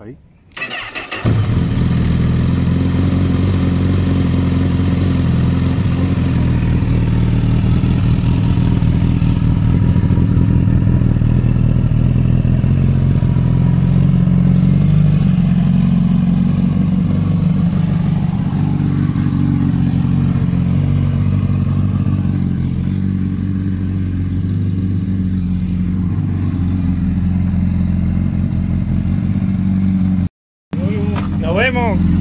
Aí. Nos vemos.